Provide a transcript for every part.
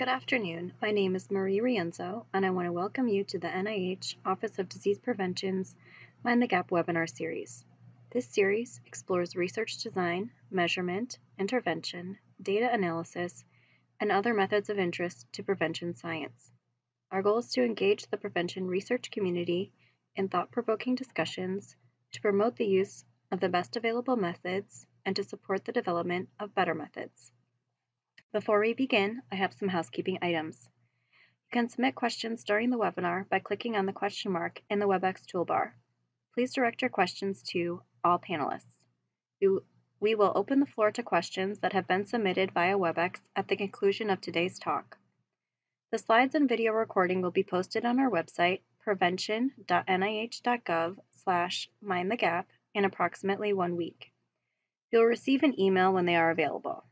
Good afternoon. My name is Marie Rienzo, and I want to welcome you to the NIH Office of Disease Prevention's Mind the Gap webinar series. This series explores research design, measurement, intervention, data analysis, and other methods of interest to prevention science. Our goal is to engage the prevention research community in thought provoking discussions to promote the use of the best available methods and to support the development of better methods. Before we begin, I have some housekeeping items. You can submit questions during the webinar by clicking on the question mark in the WebEx toolbar. Please direct your questions to all panelists. We will open the floor to questions that have been submitted via WebEx at the conclusion of today's talk. The slides and video recording will be posted on our website, prevention.nih.gov slash mindthegap in approximately one week. You'll receive an email when they are available.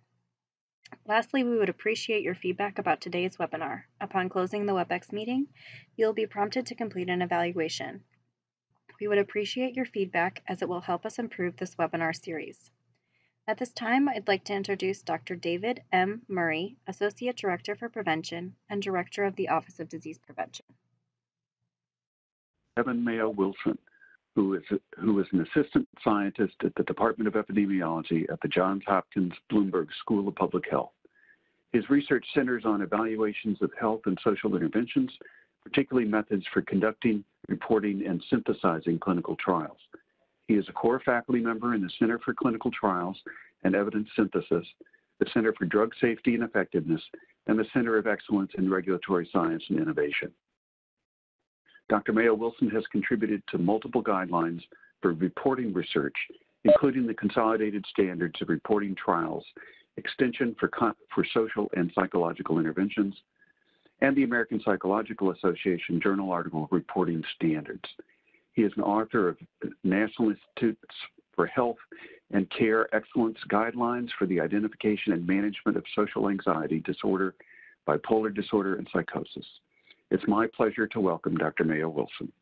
Lastly, we would appreciate your feedback about today's webinar. Upon closing the WebEx meeting, you'll be prompted to complete an evaluation. We would appreciate your feedback as it will help us improve this webinar series. At this time, I'd like to introduce Dr. David M. Murray, Associate Director for Prevention and Director of the Office of Disease Prevention. Evan Mayo Wilson, who is, who is an assistant scientist at the Department of Epidemiology at the Johns Hopkins Bloomberg School of Public Health. His research centers on evaluations of health and social interventions, particularly methods for conducting, reporting, and synthesizing clinical trials. He is a core faculty member in the Center for Clinical Trials and Evidence Synthesis, the Center for Drug Safety and Effectiveness, and the Center of Excellence in Regulatory Science and Innovation. Dr. Mayo Wilson has contributed to multiple guidelines for reporting research, including the Consolidated Standards of Reporting Trials, Extension for, for Social and Psychological Interventions, and the American Psychological Association Journal Article Reporting Standards. He is an author of National Institutes for Health and Care Excellence Guidelines for the Identification and Management of Social Anxiety Disorder, Bipolar Disorder, and Psychosis. It's my pleasure to welcome Dr. Mayo Wilson.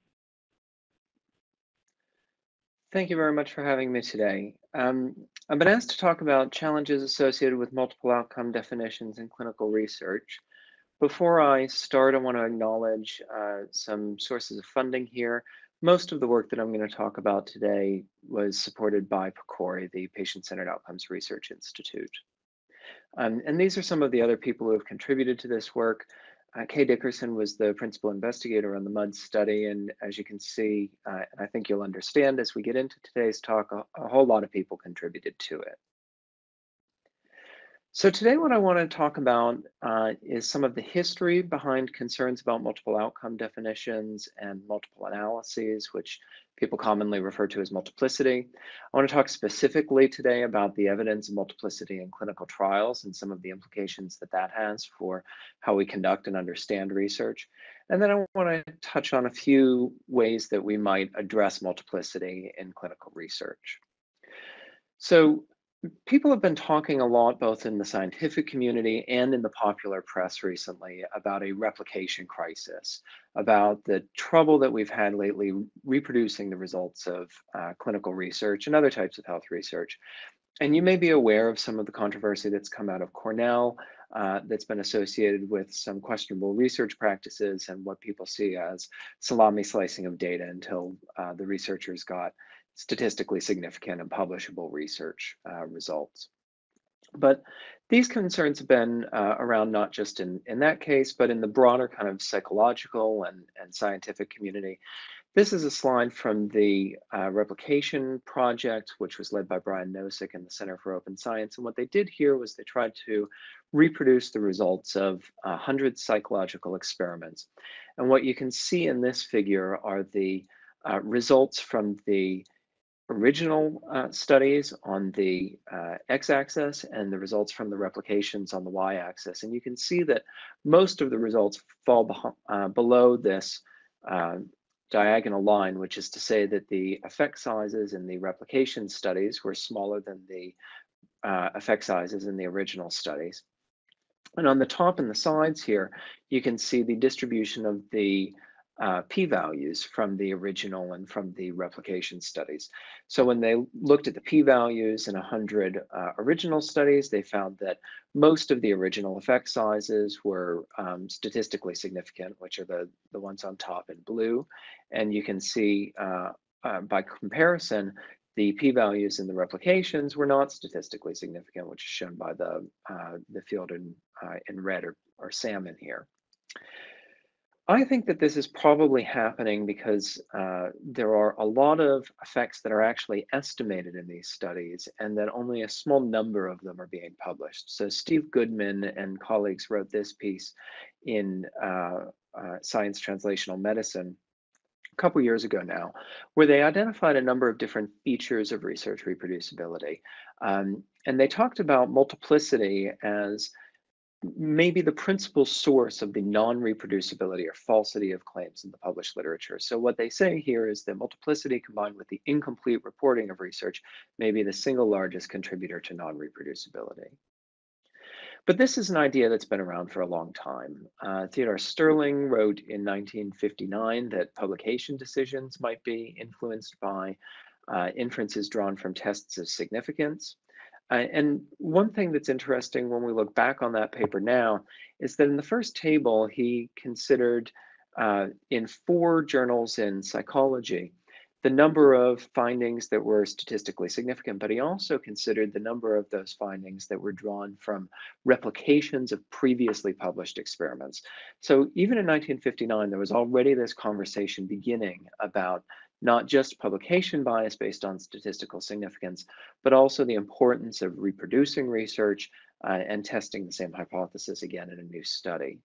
Thank you very much for having me today. Um, I've been asked to talk about challenges associated with multiple outcome definitions in clinical research. Before I start, I want to acknowledge uh, some sources of funding here. Most of the work that I'm going to talk about today was supported by PCORI, the Patient-Centered Outcomes Research Institute. Um, and these are some of the other people who have contributed to this work. Uh, Kay Dickersin was the principal investigator on the MUDS study, and as you can see, uh, and I think you'll understand as we get into today's talk, a, a whole lot of people contributed to it. So today what I want to talk about uh, is some of the history behind concerns about multiple outcome definitions and multiple analyses, which people commonly refer to as multiplicity. I want to talk specifically today about the evidence of multiplicity in clinical trials and some of the implications that that has for how we conduct and understand research. And then I want to touch on a few ways that we might address multiplicity in clinical research. So people have been talking a lot, both in the scientific community and in the popular press recently, about a replication crisis, about the trouble that we've had lately reproducing the results of uh, clinical research and other types of health research. And you may be aware of some of the controversy that's come out of Cornell uh, that's been associated with some questionable research practices and what people see as salami slicing of data until uh, the researchers got statistically significant and publishable research uh, results. But these concerns have been uh, around not just in, in that case, but in the broader kind of psychological and, and scientific community. This is a slide from the uh, replication project, which was led by Brian Nosek and the Center for Open Science. And what they did here was they tried to reproduce the results of 100 psychological experiments. And what you can see in this figure are the uh, results from the original uh, studies on the uh, x-axis and the results from the replications on the y-axis. And you can see that most of the results fall uh, below this uh, diagonal line, which is to say that the effect sizes in the replication studies were smaller than the uh, effect sizes in the original studies. And on the top and the sides here, you can see the distribution of the uh, p-values from the original and from the replication studies. So when they looked at the p-values in 100 uh, original studies, they found that most of the original effect sizes were um, statistically significant, which are the, the ones on top in blue. And you can see uh, uh by comparison, the p-values in the replications were not statistically significant, which is shown by the, uh, the field in, uh, in red or, or salmon here. I think that this is probably happening because uh, there are a lot of effects that are actually estimated in these studies and that only a small number of them are being published. So Steve Goodman and colleagues wrote this piece in uh, uh, Science Translational Medicine a couple years ago now, where they identified a number of different features of research reproducibility. Um, and they talked about multiplicity as maybe the principal source of the non-reproducibility or falsity of claims in the published literature. So what they say here is that multiplicity combined with the incomplete reporting of research may be the single largest contributor to non-reproducibility. But this is an idea that's been around for a long time. Uh, Theodore Sterling wrote in 1959 that publication decisions might be influenced by uh, inferences drawn from tests of significance. And one thing that's interesting when we look back on that paper now is that in the first table, he considered uh, in four journals in psychology the number of findings that were statistically significant, but he also considered the number of those findings that were drawn from replications of previously published experiments. So even in 1959, there was already this conversation beginning about not just publication bias based on statistical significance, but also the importance of reproducing research uh, and testing the same hypothesis again in a new study.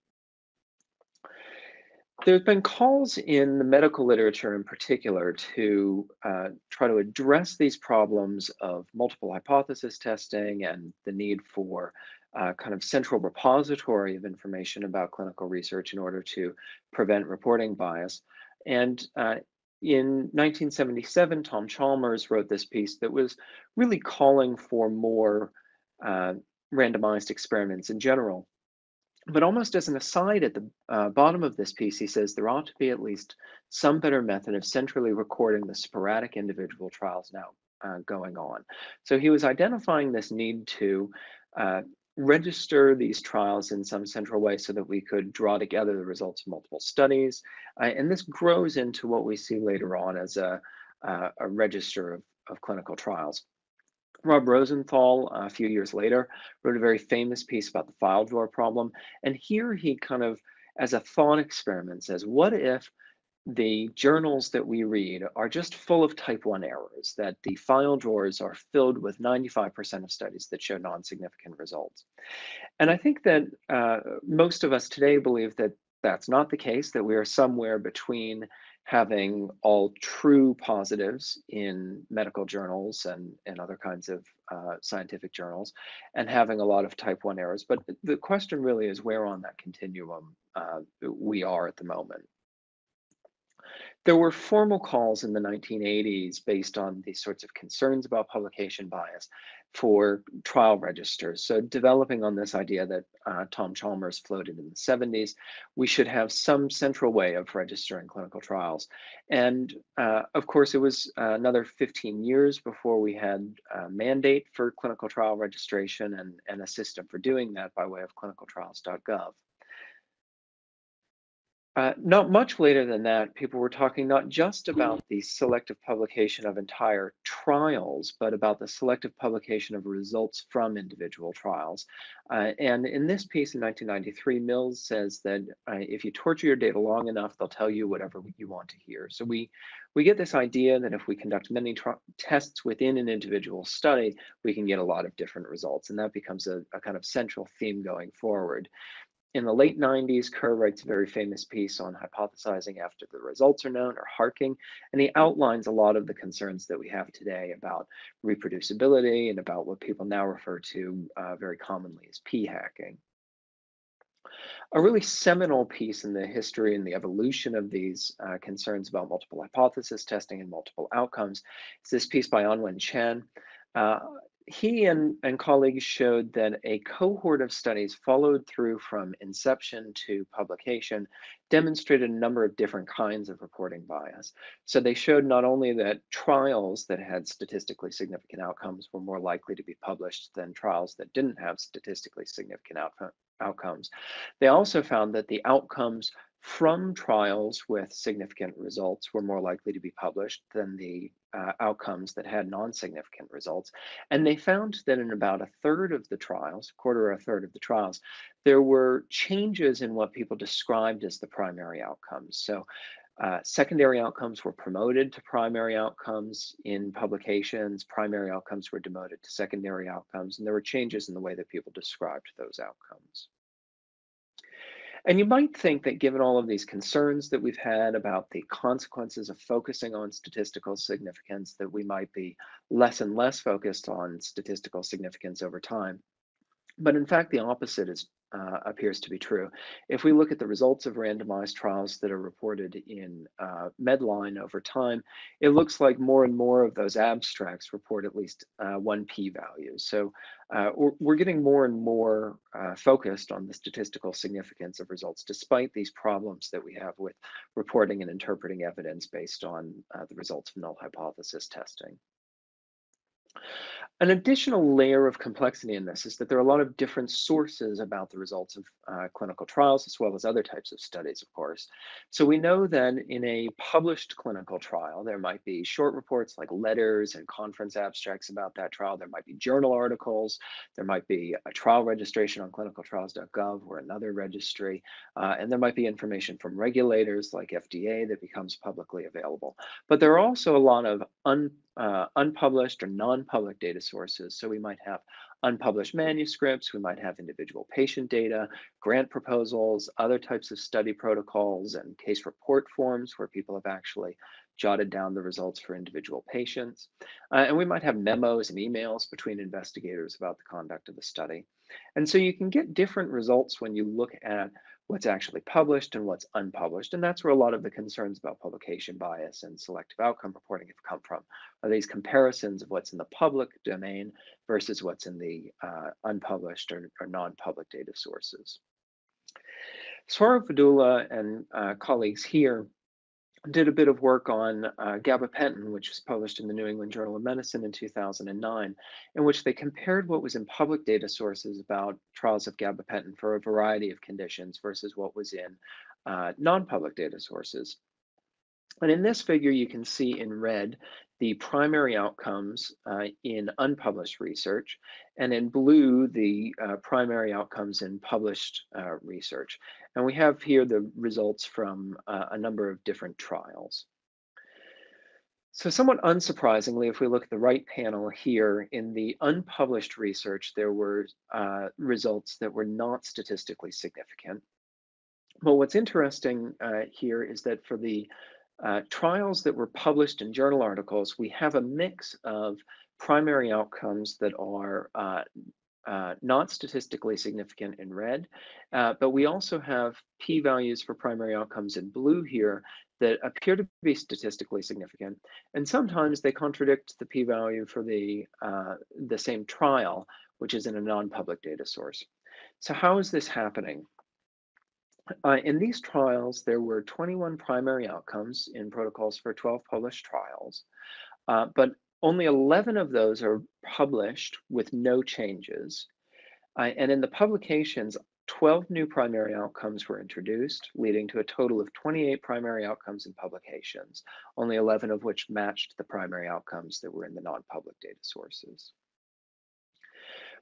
There's been calls in the medical literature in particular to uh, try to address these problems of multiple hypothesis testing and the need for uh, kind of central repository of information about clinical research in order to prevent reporting bias. And uh, in 1977, Tom Chalmers wrote this piece that was really calling for more uh, randomized experiments in general. But almost as an aside at the uh, bottom of this piece, he says there ought to be at least some better method of centrally recording the sporadic individual trials now uh, going on. So he was identifying this need to uh, register these trials in some central way so that we could draw together the results of multiple studies. Uh, and this grows into what we see later on as a, uh, a register of, of clinical trials. Rob Rosenthal, a few years later, wrote a very famous piece about the file drawer problem. And here he kind of, as a thought experiment, says, what if the journals that we read are just full of type 1 errors, that the file drawers are filled with 95% of studies that show non-significant results. And I think that uh, most of us today believe that that's not the case, that we are somewhere between having all true positives in medical journals and, and other kinds of uh, scientific journals and having a lot of type 1 errors. But the question really is where on that continuum uh, we are at the moment. There were formal calls in the 1980s based on these sorts of concerns about publication bias for trial registers. So developing on this idea that uh, Tom Chalmers floated in the 70s, we should have some central way of registering clinical trials. And uh, of course, it was uh, another 15 years before we had a mandate for clinical trial registration and, and a system for doing that by way of clinicaltrials.gov. Uh, not much later than that, people were talking not just about the selective publication of entire trials, but about the selective publication of results from individual trials. Uh, and in this piece in 1993, Mills says that uh, if you torture your data long enough, they'll tell you whatever you want to hear. So we, we get this idea that if we conduct many tests within an individual study, we can get a lot of different results. And that becomes a, a kind of central theme going forward. In the late 90s, Kerr writes a very famous piece on hypothesizing after the results are known or harking, and he outlines a lot of the concerns that we have today about reproducibility and about what people now refer to uh, very commonly as p-hacking. A really seminal piece in the history and the evolution of these uh, concerns about multiple hypothesis testing and multiple outcomes is this piece by An-Wen Chan. Uh, he and, and colleagues showed that a cohort of studies followed through from inception to publication demonstrated a number of different kinds of reporting bias. So they showed not only that trials that had statistically significant outcomes were more likely to be published than trials that didn't have statistically significant out outcomes, they also found that the outcomes from trials with significant results were more likely to be published than the uh, outcomes that had non-significant results. And they found that in about a third of the trials, a quarter or a third of the trials, there were changes in what people described as the primary outcomes. So uh, secondary outcomes were promoted to primary outcomes in publications, primary outcomes were demoted to secondary outcomes, and there were changes in the way that people described those outcomes. And you might think that given all of these concerns that we've had about the consequences of focusing on statistical significance, that we might be less and less focused on statistical significance over time. But in fact, the opposite is uh, appears to be true. If we look at the results of randomized trials that are reported in uh, Medline over time, it looks like more and more of those abstracts report at least uh, one p-value. So uh, we're, we're, getting more and more uh, focused on the statistical significance of results, despite these problems that we have with reporting and interpreting evidence based on uh, the results of null hypothesis testing. An additional layer of complexity in this is that there are a lot of different sources about the results of uh, clinical trials, as well as other types of studies, of course. So we know that in a published clinical trial, there might be short reports like letters and conference abstracts about that trial. There might be journal articles. There might be a trial registration on clinicaltrials.gov or another registry. Uh, and there might be information from regulators like FDA that becomes publicly available. But there are also a lot of un uh, unpublished or non-public data sources. So we might have unpublished manuscripts, we might have individual patient data, grant proposals, other types of study protocols and case report forms where people have actually jotted down the results for individual patients. Uh, and we might have memos and emails between investigators about the conduct of the study. And so you can get different results when you look at what's actually published and what's unpublished. And that's where a lot of the concerns about publication bias and selective outcome reporting have come from, are these comparisons of what's in the public domain versus what's in the uh, unpublished or, or non-public data sources. Vedula and uh, colleagues here did a bit of work on uh, gabapentin, which was published in the New England Journal of Medicine in 2009, in which they compared what was in public data sources about trials of gabapentin for a variety of conditions versus what was in uh, non-public data sources. And in this figure, you can see in red the primary outcomes uh, in unpublished research, and in blue, the uh, primary outcomes in published uh, research. And we have here the results from uh, a number of different trials. So somewhat unsurprisingly, if we look at the right panel here, in the unpublished research, there were uh, results that were not statistically significant. But what's interesting uh, here is that for the uh, trials that were published in journal articles, we have a mix of primary outcomes that are uh, uh, not statistically significant in red, uh, but we also have p-values for primary outcomes in blue here that appear to be statistically significant. And sometimes they contradict the p-value for the, uh, the same trial, which is in a non-public data source. So how is this happening? Uh, in these trials, there were 21 primary outcomes in protocols for 12 published trials, uh, but only 11 of those are published with no changes. Uh, and in the publications, 12 new primary outcomes were introduced, leading to a total of 28 primary outcomes in publications, only 11 of which matched the primary outcomes that were in the non-public data sources.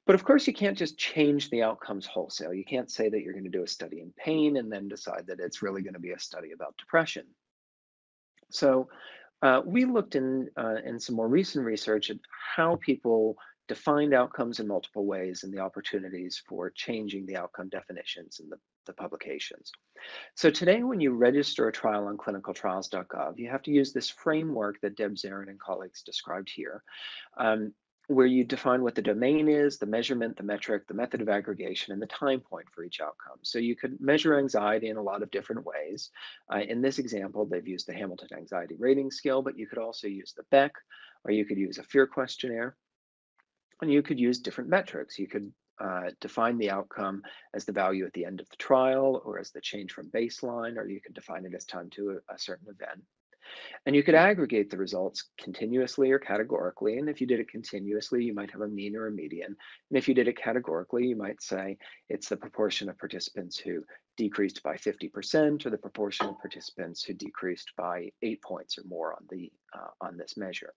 But of course, you can't just change the outcomes wholesale. You can't say that you're going to do a study in pain and then decide that it's really going to be a study about depression. So uh, we looked in, uh, in some more recent research at how people defined outcomes in multiple ways and the opportunities for changing the outcome definitions in the, the publications. So today, when you register a trial on clinicaltrials.gov, you have to use this framework that Deb Zarin and colleagues described here. Um, where you define what the domain is, the measurement, the metric, the method of aggregation, and the time point for each outcome. So you could measure anxiety in a lot of different ways. Uh, in this example, they've used the Hamilton Anxiety Rating Scale, but you could also use the Beck, or you could use a fear questionnaire. And you could use different metrics. You could uh, define the outcome as the value at the end of the trial or as the change from baseline, or you could define it as time to a, a certain event. And you could aggregate the results continuously or categorically. And if you did it continuously, you might have a mean or a median. And if you did it categorically, you might say it's the proportion of participants who decreased by 50% or the proportion of participants who decreased by eight points or more on, the, uh, on this measure.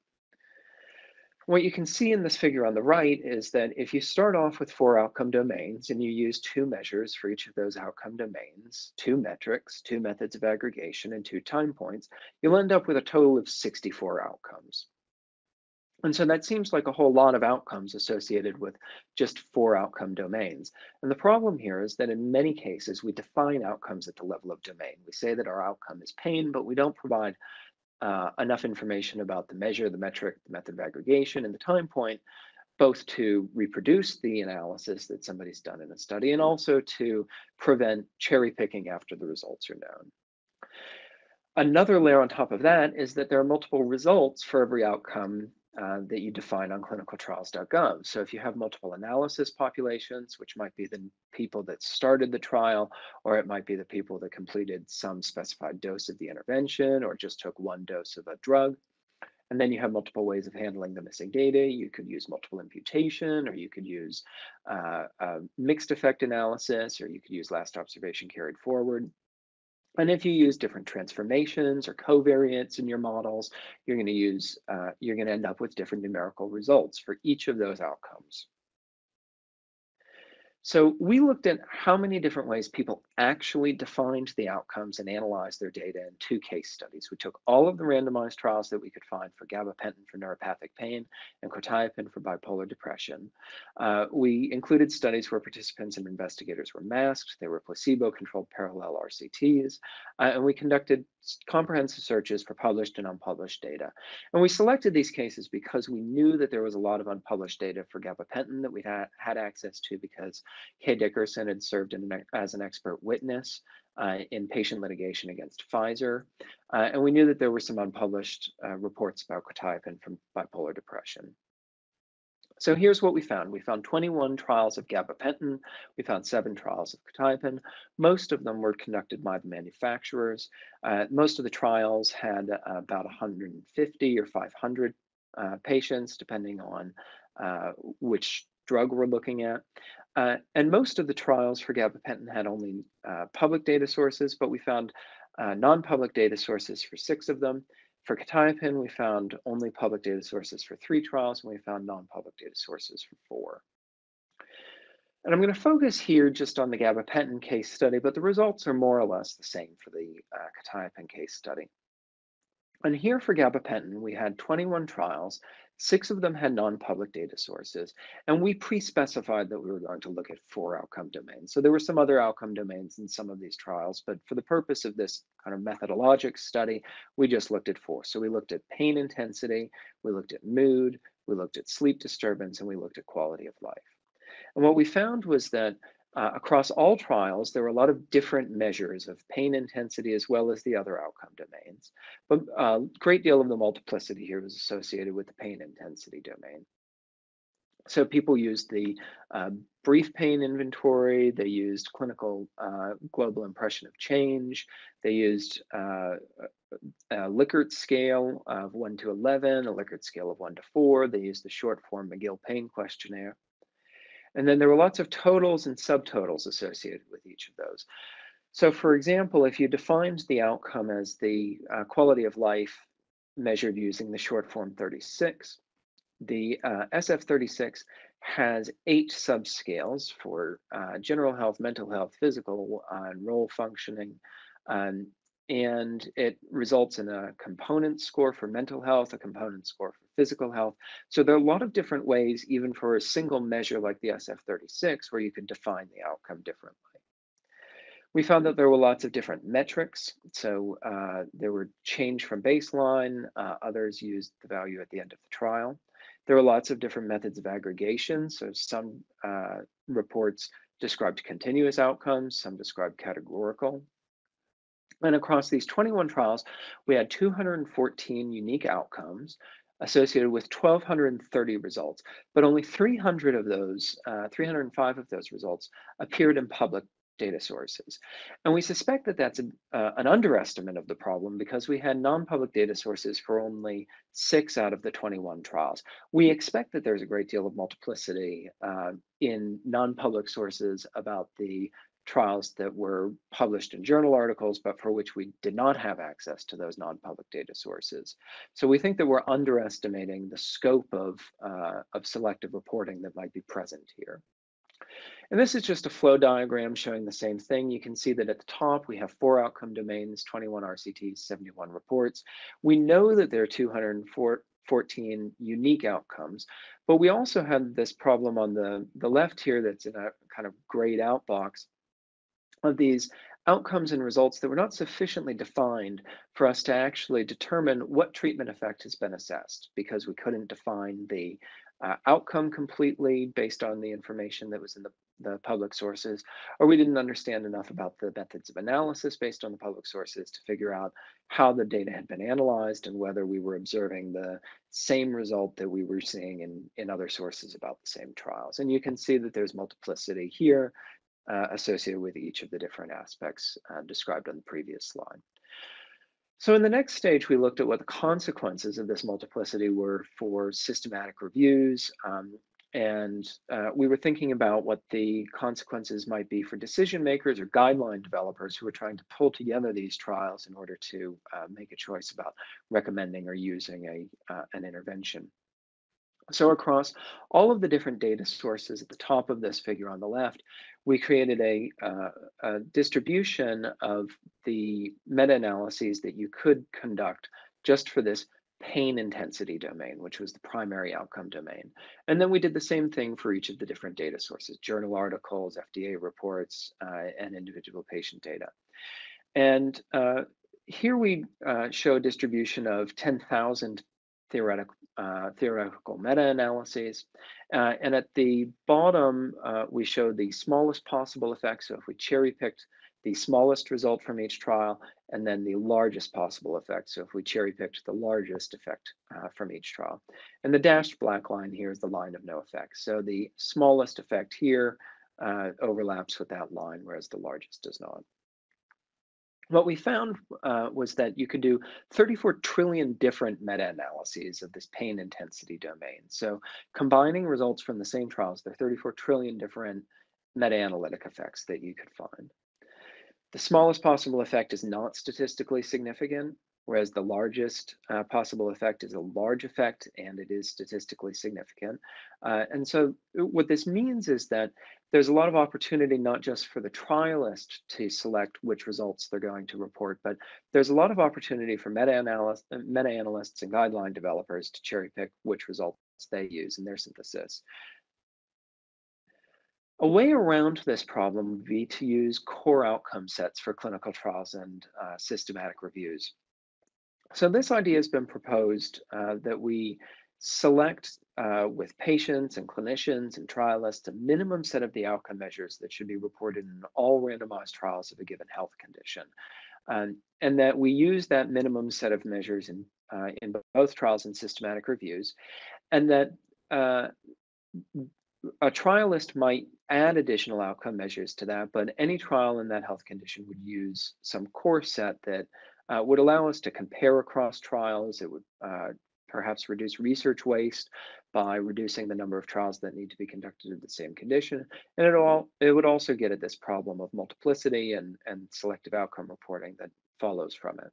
What you can see in this figure on the right is that if you start off with four outcome domains and you use two measures for each of those outcome domains, two metrics, two methods of aggregation, and two time points, you'll end up with a total of 64 outcomes. And so that seems like a whole lot of outcomes associated with just four outcome domains. And the problem here is that in many cases, we define outcomes at the level of domain. We say that our outcome is pain, but we don't provide uh, enough information about the measure, the metric, the method of aggregation, and the time point, both to reproduce the analysis that somebody's done in a study and also to prevent cherry picking after the results are known. Another layer on top of that is that there are multiple results for every outcome uh, that you define on clinicaltrials.gov. So if you have multiple analysis populations, which might be the people that started the trial, or it might be the people that completed some specified dose of the intervention, or just took one dose of a drug, and then you have multiple ways of handling the missing data. You could use multiple imputation, or you could use uh, mixed effect analysis, or you could use last observation carried forward. And if you use different transformations or covariates in your models, you're going to use, uh, you're going to end up with different numerical results for each of those outcomes. So we looked at how many different ways people actually defined the outcomes and analyzed their data in two case studies. We took all of the randomized trials that we could find for gabapentin for neuropathic pain and quetiapine for bipolar depression. Uh, we included studies where participants and investigators were masked. They were placebo-controlled parallel RCTs. Uh, and we conducted comprehensive searches for published and unpublished data. And we selected these cases because we knew that there was a lot of unpublished data for gabapentin that we had, had access to because Kay Dickersin had served an, as an expert witness uh, in patient litigation against Pfizer. Uh, and we knew that there were some unpublished uh, reports about quetiapine from bipolar depression. So here's what we found. We found 21 trials of gabapentin. We found seven trials of quetiapine. Most of them were conducted by the manufacturers. Uh, most of the trials had uh, about 150 or 500 uh, patients, depending on uh, which drug we're looking at. Uh, and most of the trials for gabapentin had only uh, public data sources, but we found non-public data sources for six of them. For quetiapine, we found only public data sources for three trials, and we found non-public data sources for four. And I'm going to focus here just on the gabapentin case study, but the results are more or less the same for the uh, quetiapine case study. And here for gabapentin, we had 21 trials Six of them had non-public data sources, and we pre-specified that we were going to look at four outcome domains. So there were some other outcome domains in some of these trials, but for the purpose of this kind of methodologic study, we just looked at four. So we looked at pain intensity, we looked at mood, we looked at sleep disturbance, and we looked at quality of life. And what we found was that uh, across all trials, there were a lot of different measures of pain intensity as well as the other outcome domains. But a uh, great deal of the multiplicity here was associated with the pain intensity domain. So people used the uh, brief pain inventory, they used clinical uh, global impression of change, they used uh, a Likert scale of 1 to 11, a Likert scale of 1 to 4, they used the short form McGill pain questionnaire. And then there were lots of totals and subtotals associated with each of those. So for example, if you defined the outcome as the uh, quality of life measured using the short form 36, the uh, SF36 has eight subscales for uh, general health, mental health, physical, uh, and role functioning. Um, and it results in a component score for mental health, a component score for physical health. So there are a lot of different ways, even for a single measure like the SF36, where you can define the outcome differently. We found that there were lots of different metrics. So uh, there were change from baseline, uh, others used the value at the end of the trial. There were lots of different methods of aggregation. So some uh, reports described continuous outcomes, some described categorical. And across these 21 trials, we had 214 unique outcomes associated with 1,230 results, but only 300 of those, uh, 305 of those results appeared in public data sources. And we suspect that that's a, uh, an underestimate of the problem because we had non-public data sources for only six out of the 21 trials. We expect that there's a great deal of multiplicity uh, in non-public sources about the trials that were published in journal articles, but for which we did not have access to those non-public data sources. So we think that we're underestimating the scope of, uh, of selective reporting that might be present here. And this is just a flow diagram showing the same thing. You can see that at the top, we have four outcome domains, 21 RCTs, 71 reports. We know that there are 214 unique outcomes, but we also have this problem on the, the left here that's in a kind of grayed out box of these outcomes and results that were not sufficiently defined for us to actually determine what treatment effect has been assessed because we couldn't define the uh, outcome completely based on the information that was in the, the public sources, or we didn't understand enough about the methods of analysis based on the public sources to figure out how the data had been analyzed and whether we were observing the same result that we were seeing in, in other sources about the same trials. And you can see that there's multiplicity here uh, associated with each of the different aspects uh, described on the previous slide. So in the next stage, we looked at what the consequences of this multiplicity were for systematic reviews. Um, and uh, we were thinking about what the consequences might be for decision makers or guideline developers who are trying to pull together these trials in order to uh, make a choice about recommending or using a, uh, an intervention. So across all of the different data sources at the top of this figure on the left, we created a, uh, a distribution of the meta-analyses that you could conduct just for this pain intensity domain, which was the primary outcome domain. And then we did the same thing for each of the different data sources, journal articles, FDA reports, uh, and individual patient data. And uh, here we uh, show a distribution of 10,000 theoretical, uh, theoretical meta-analyses. Uh, and at the bottom, uh, we show the smallest possible effect. So if we cherry picked the smallest result from each trial, and then the largest possible effect. So if we cherry picked the largest effect uh, from each trial. And the dashed black line here is the line of no effect. So the smallest effect here uh, overlaps with that line, whereas the largest does not what we found uh, was that you could do 34 trillion different meta-analyses of this pain intensity domain. So combining results from the same trials, there are 34 trillion different meta-analytic effects that you could find. The smallest possible effect is not statistically significant, whereas the largest uh, possible effect is a large effect and it is statistically significant. Uh, and so what this means is that there's a lot of opportunity not just for the trialist to select which results they're going to report, but there's a lot of opportunity for meta-analysts meta -analysts and guideline developers to cherry pick which results they use in their synthesis. A way around this problem would be to use core outcome sets for clinical trials and uh, systematic reviews. So this idea has been proposed uh, that we select uh, with patients and clinicians and trialists a minimum set of the outcome measures that should be reported in all randomized trials of a given health condition. Um, and that we use that minimum set of measures in, uh, in both trials and systematic reviews, and that uh, a trialist might add additional outcome measures to that, but any trial in that health condition would use some core set that uh, would allow us to compare across trials. It would uh, perhaps reduce research waste by reducing the number of trials that need to be conducted in the same condition. And it, all, it would also get at this problem of multiplicity and, and selective outcome reporting that follows from it.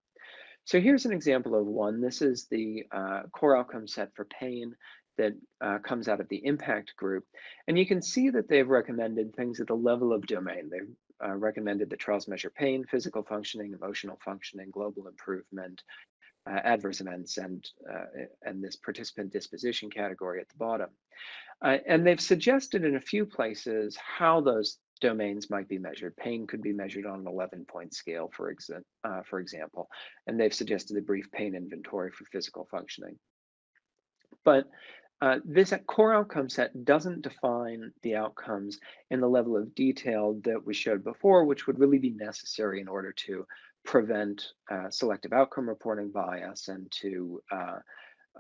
So here's an example of one. This is the uh, core outcome set for pain that uh, comes out of the IMMPACT group. And you can see that they've recommended things at the level of domain. They've uh, recommended that trials measure pain, physical functioning, emotional functioning, global improvement, uh, adverse events, and, uh, and this participant disposition category at the bottom. Uh, and they've suggested in a few places how those domains might be measured. Pain could be measured on an 11 point scale, for, exa uh, for example, and they've suggested a brief pain inventory for physical functioning. But uh, this core outcome set doesn't define the outcomes in the level of detail that we showed before, which would really be necessary in order to prevent uh, selective outcome reporting bias and to uh,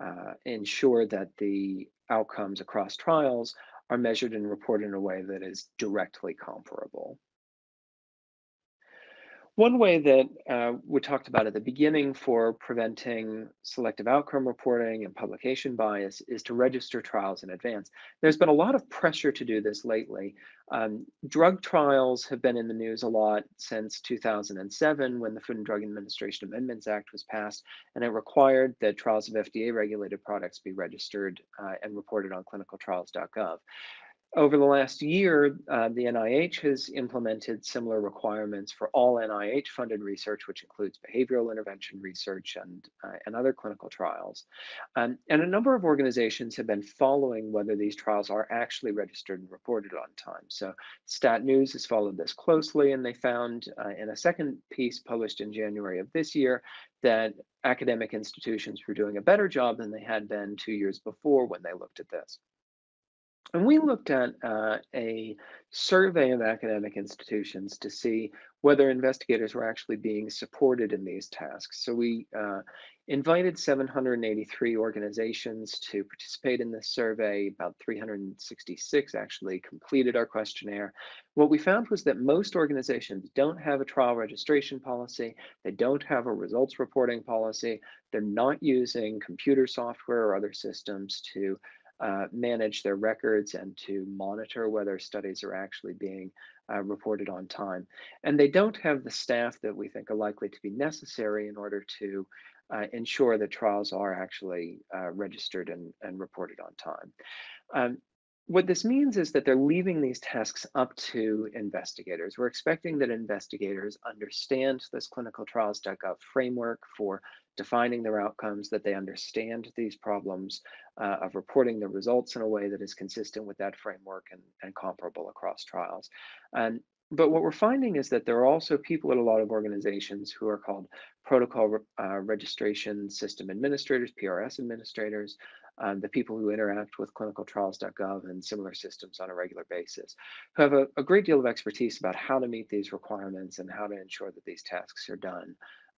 uh, ensure that the outcomes across trials are measured and reported in a way that is directly comparable. One way that uh, we talked about at the beginning for preventing selective outcome reporting and publication bias is to register trials in advance. There's been a lot of pressure to do this lately. Um, drug trials have been in the news a lot since 2007 when the Food and Drug Administration Amendments Act was passed, and it required that trials of FDA regulated products be registered uh, and reported on clinicaltrials.gov. Over the last year, uh, the NIH has implemented similar requirements for all NIH funded research, which includes behavioral intervention research and, uh, and other clinical trials. Um, and a number of organizations have been following whether these trials are actually registered and reported on time. So Stat News has followed this closely, and they found uh, in a second piece published in January of this year that academic institutions were doing a better job than they had been two years before when they looked at this. And we looked at uh, a survey of academic institutions to see whether investigators were actually being supported in these tasks. So we uh, invited 783 organizations to participate in this survey. About 366 actually completed our questionnaire. What we found was that most organizations don't have a trial registration policy. They don't have a results reporting policy. They're not using computer software or other systems to uh, manage their records and to monitor whether studies are actually being uh, reported on time. And they don't have the staff that we think are likely to be necessary in order to uh, ensure that trials are actually uh, registered and, and reported on time. Um, what this means is that they're leaving these tasks up to investigators. We're expecting that investigators understand this clinicaltrials.gov framework for defining their outcomes, that they understand these problems uh, of reporting the results in a way that is consistent with that framework and, and comparable across trials. And but what we're finding is that there are also people at a lot of organizations who are called protocol uh, registration system administrators, PRS administrators, um, the people who interact with clinicaltrials.gov and similar systems on a regular basis, who have a, a, great deal of expertise about how to meet these requirements and how to ensure that these tasks are done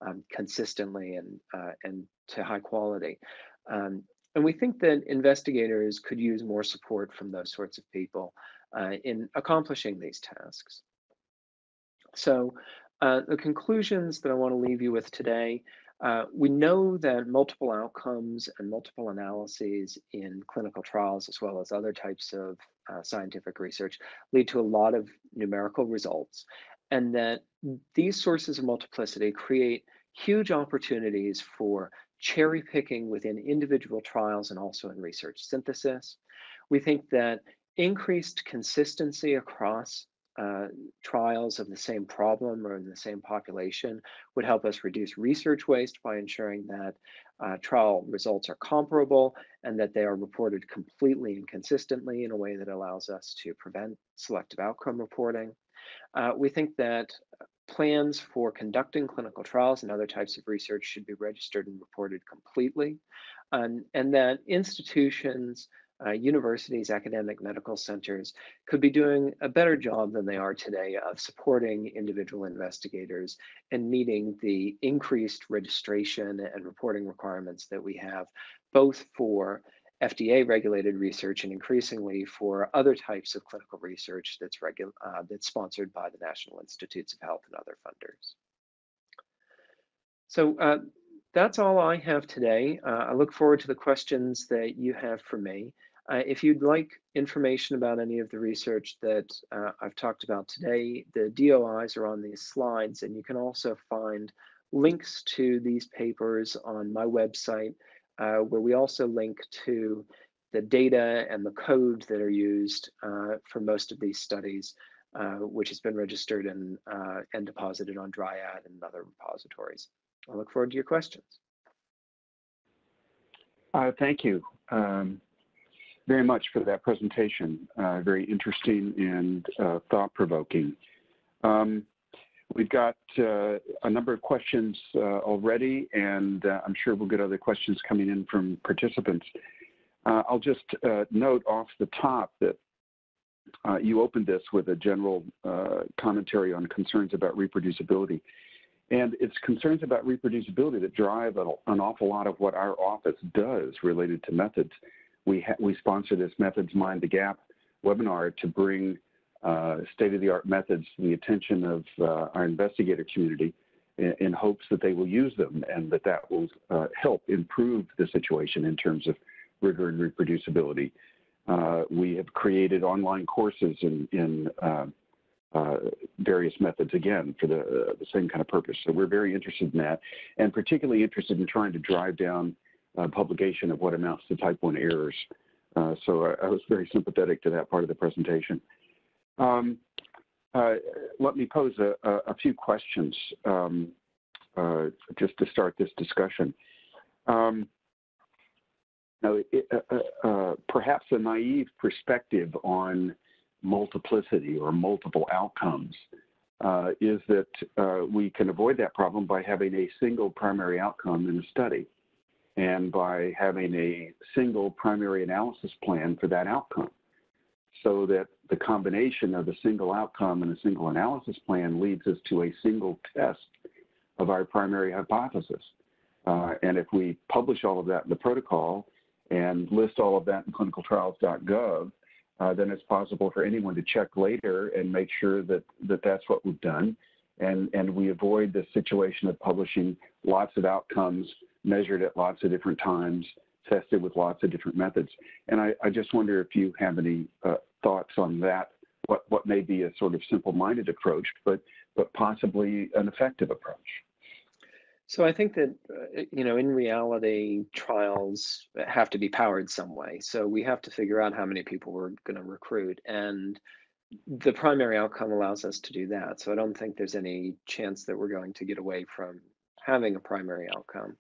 um, consistently and, uh, and to high quality. Um, and we think that investigators could use more support from those sorts of people uh, in accomplishing these tasks. So uh, the conclusions that I want to leave you with today, uh, we know that multiple outcomes and multiple analyses in clinical trials, as well as other types of uh, scientific research, lead to a lot of numerical results, and that these sources of multiplicity create huge opportunities for cherry picking within individual trials and also in research synthesis. We think that increased consistency across uh, trials of the same problem or in the same population would help us reduce research waste by ensuring that uh, trial results are comparable and that they are reported completely and consistently in a way that allows us to prevent selective outcome reporting. Uh, we think that plans for conducting clinical trials and other types of research should be registered and reported completely, and that institutions, uh, universities, academic medical centers could be doing a better job than they are today of supporting individual investigators and meeting the increased registration and reporting requirements that we have, both for FDA regulated research and increasingly for other types of clinical research that's, regu- uh, that's sponsored by the National Institutes of Health and other funders. So uh, that's all I have today. Uh, I look forward to the questions that you have for me. Uh, if you'd like information about any of the research that uh, I've talked about today, the DOIs are on these slides, and you can also find links to these papers on my website, uh, where we also link to the data and the code that are used uh, for most of these studies, uh, which has been registered and, uh, and deposited on Dryad and other repositories. I look forward to your questions. Uh, thank you um, very much for that presentation. Uh, very interesting and thought-provoking. Um, We've got uh, a number of questions uh, already, and uh, I'm sure we'll get other questions coming in from participants. Uh, I'll just uh, note off the top that uh, you opened this with a general commentary on concerns about reproducibility. And it's concerns about reproducibility that drive an awful lot of what our office does related to methods. We, we sponsor this Methods Mind the Gap webinar to bring state-of-the-art methods to the attention of uh, our investigator community in, in, hopes that they will use them and that that will uh, help improve the situation in terms of rigor and reproducibility. Uh, we have created online courses in, in uh, uh, various methods again for the, the same kind of purpose. So we're very interested in that and particularly interested in trying to drive down publication of what amounts to type 1 errors. so I, I was very sympathetic to that part of the presentation. Um, uh, let me pose a, a, a few questions um, uh, just to start this discussion. Um, now, it, uh, uh, uh perhaps a naive perspective on multiplicity or multiple outcomes uh, is that we can avoid that problem by having a single primary outcome in a study and by having a single primary analysis plan for that outcome so that the combination of a single outcome and a single analysis plan leads us to a single test of our primary hypothesis. Uh, and if we publish all of that in the protocol and list all of that in clinicaltrials.gov, uh, then it's possible for anyone to check later and make sure that, that that's what we've done. And, and we avoid the situation of publishing lots of outcomes measured at lots of different times tested with lots of different methods. And I, I just wonder if you have any uh, thoughts on that, what, what may be a sort of simple-minded approach, but, but possibly an effective approach. So I think that, uh, you know, in reality, trials have to be powered some way. So we have to figure out how many people we're going to recruit. And the primary outcome allows us to do that. So I don't think there's any chance that we're going to get away from having a primary outcome.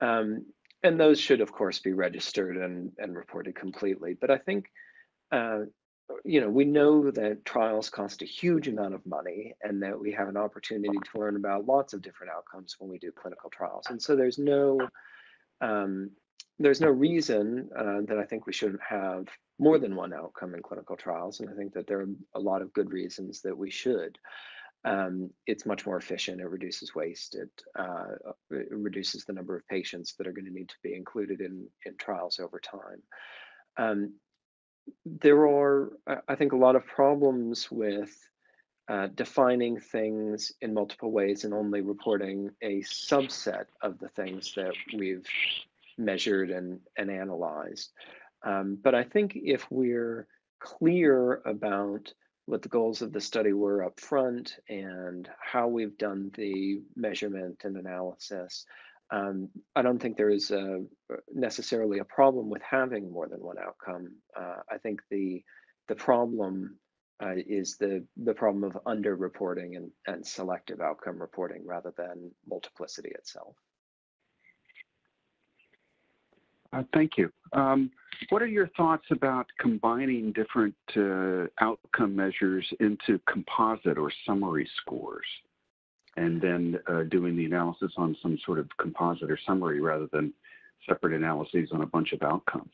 Um, and those should, of course, be registered and, and reported completely. But I think, uh, you know, we know that trials cost a huge amount of money and that we have an opportunity to learn about lots of different outcomes when we do clinical trials. And so there's no, um, there's no reason uh, that I think we shouldn't have more than one outcome in clinical trials. And I think that there are a lot of good reasons that we should um, it's much more efficient. It reduces waste. It, uh, it, reduces the number of patients that are going to need to be included in, in trials over time. Um, there are, I think, a lot of problems with uh, defining things in multiple ways and only reporting a subset of the things that we've measured and, and analyzed. Um, but I think if we're clear about what the goals of the study were up front and how we've done the measurement and analysis. Um, I don't think there is a, necessarily a problem with having more than one outcome. Uh, I think the the problem uh, is the the problem of underreporting and, and selective outcome reporting rather than multiplicity itself. Uh, thank you. Um, what are your thoughts about combining different uh, outcome measures into composite or summary scores and then uh, doing the analysis on some sort of composite or summary rather than separate analyses on a bunch of outcomes?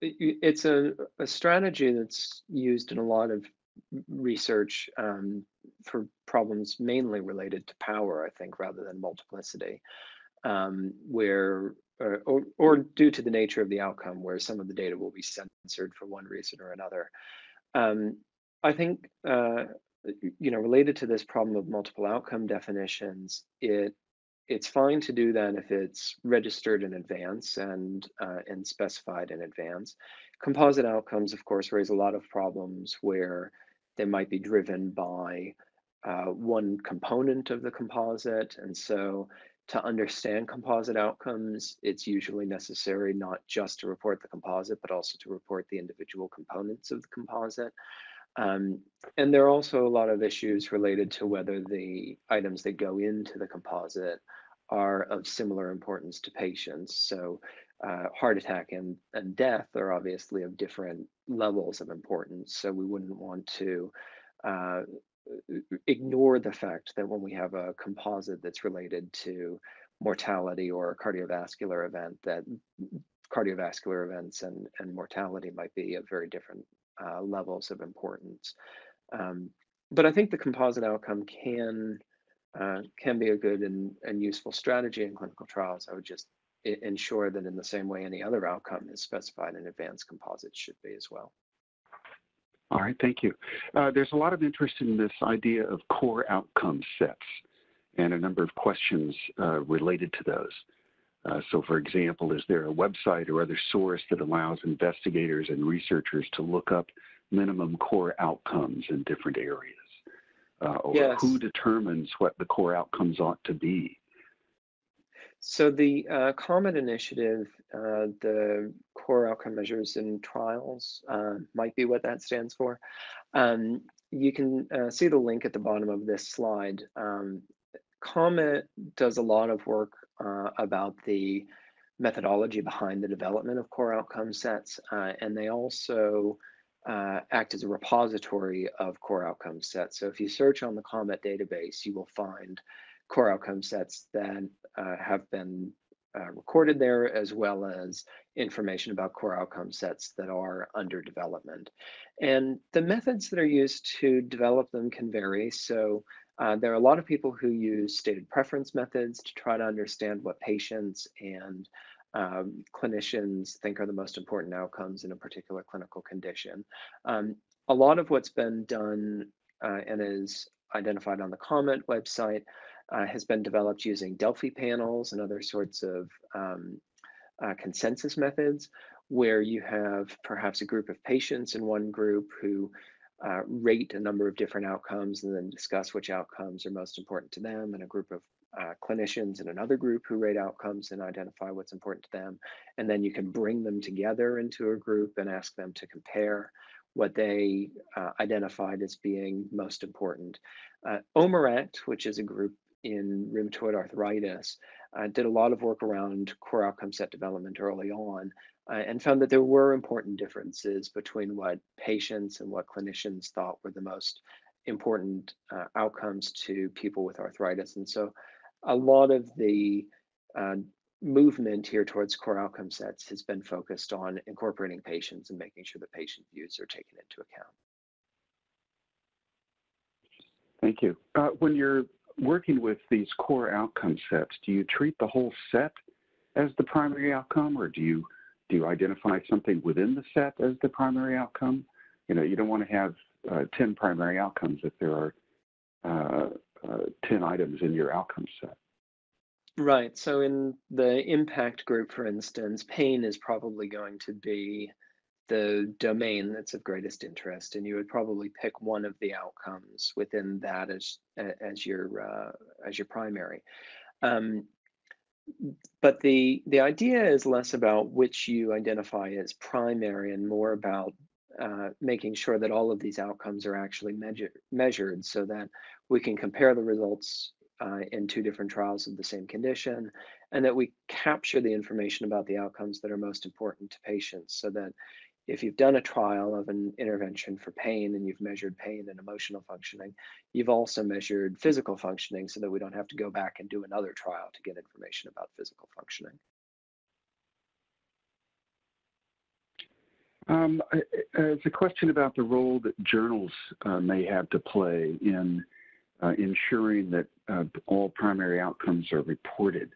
It's a, a strategy that's used in a lot of research um, for problems mainly related to power, I think, rather than multiplicity, um, where or, or, due to the nature of the outcome where some of the data will be censored for one reason or another. Um, I think, uh, you know, related to this problem of multiple outcome definitions, it it's fine to do that if it's registered in advance and uh, and specified in advance. Composite outcomes, of course, raise a lot of problems where they might be driven by uh, one component of the composite, and so to understand composite outcomes, it's usually necessary not just to report the composite, but also to report the individual components of the composite. Um, and there are also a lot of issues related to whether the items that go into the composite are of similar importance to patients. So uh, heart attack and, and death are obviously of different levels of importance. So we wouldn't want to uh, ignore the fact that when we have a composite that's related to mortality or a cardiovascular event, that cardiovascular events and, and mortality might be of very different uh, levels of importance. Um, but I think the composite outcome can uh, can be a good and, and useful strategy in clinical trials. I would just ensure that in the same way any other outcome is specified in advanced composites should be as well. All right, thank you. Uh, there's a lot of interest in this idea of core outcome sets and a number of questions uh, related to those. Uh, so for example, is there a website or other source that allows investigators and researchers to look up minimum core outcomes in different areas? Uh, or yes. who determines what the core outcomes ought to be? So the uh, COMET initiative, uh, the core outcome measures in trials uh, might be what that stands for. Um, you can uh, see the link at the bottom of this slide. Um, COMET does a lot of work uh, about the methodology behind the development of core outcome sets, uh, and they also act as a repository of core outcome sets. So if you search on the COMET database, you will find core outcome sets that uh, have been uh, recorded there, as well as information about core outcome sets that are under development. And the methods that are used to develop them can vary. So uh, there are a lot of people who use stated preference methods to try to understand what patients and um, clinicians think are the most important outcomes in a particular clinical condition. Um, a lot of what's been done uh, and is identified on the COMET website uh, has been developed using Delphi panels and other sorts of um, uh, consensus methods, where you have perhaps a group of patients in one group who uh, rate a number of different outcomes and then discuss which outcomes are most important to them, and a group of uh, clinicians in another group who rate outcomes and identify what's important to them. And then you can bring them together into a group and ask them to compare what they uh, identified as being most important. Uh, OMERACT, which is a group in rheumatoid arthritis, uh, did a lot of work around core outcome set development early on uh, and found that there were important differences between what patients and what clinicians thought were the most important uh, outcomes to people with arthritis. And so a lot of the uh, movement here towards core outcome sets has been focused on incorporating patients and making sure that patient views are taken into account. Thank you. Uh, when you're working with these core outcome sets, do you treat the whole set as the primary outcome, or do you do you identify something within the set as the primary outcome? You know, you don't want to have uh, 10 primary outcomes if there are uh, uh, 10 items in your outcome set. Right. So in the IMMPACT group, for instance, pain is probably going to be the domain that's of greatest interest, and you would probably pick one of the outcomes within that as as your uh, as your primary. Um, but the the idea is less about which you identify as primary and more about uh, making sure that all of these outcomes are actually measure, measured so that we can compare the results uh, in two different trials of the same condition and that we capture the information about the outcomes that are most important to patients so that if you've done a trial of an intervention for pain and you've measured pain and emotional functioning, you've also measured physical functioning so that we don't have to go back and do another trial to get information about physical functioning. Um, it's a question about the role that journals uh, may have to play in uh, ensuring that uh, all primary outcomes are reported.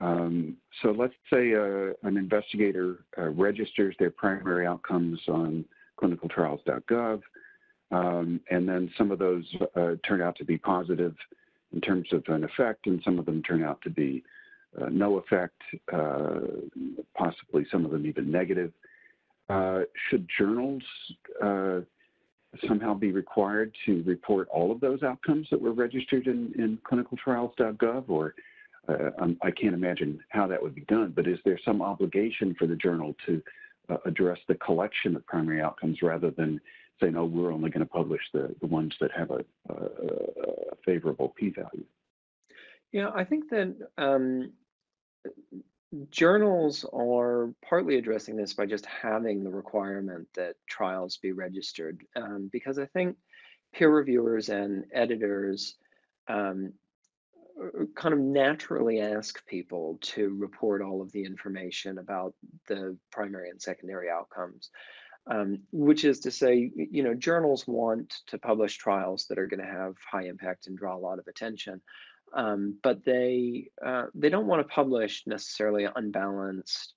Um, so let's say uh, an investigator uh, registers their primary outcomes on clinicaltrials.gov, um, and then some of those uh, turn out to be positive in terms of an effect, and some of them turn out to be uh, no effect, uh, possibly some of them even negative. Should journals somehow be required to report all of those outcomes that were registered in, in clinicaltrials.gov, or I can't imagine how that would be done, but is there some obligation for the journal to uh, address the collection of primary outcomes rather than saying, oh, we're only going to publish the, the ones that have a, a, a favorable p-value? Yeah, I think that um, journals are partly addressing this by just having the requirement that trials be registered, um, because I think peer reviewers and editors um, uh, kind of naturally ask people to report all of the information about the primary and secondary outcomes. um, which is to say, you know, journals want to publish trials that are going to have high impact and draw a lot of attention, um, but they uh, they don't want to publish necessarily unbalanced